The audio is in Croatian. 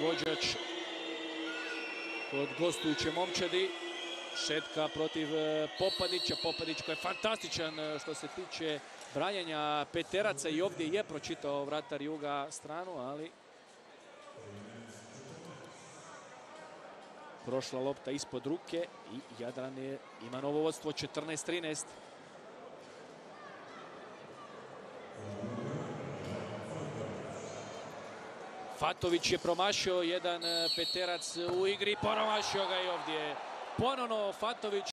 vođač kod gostujuće momčadi. Šetka protiv e, Popadića. Popadić koji je fantastičan e, što se tiče branjanja peteraca i ovdje je pročitao vratar Juga stranu, ali prošla lopta ispod ruke i Jadran je, ima novo vodstvo 14-13. Fatović je promašio jedan e, peterac u igri, promašio ga i ovdje. Ponovno Fatović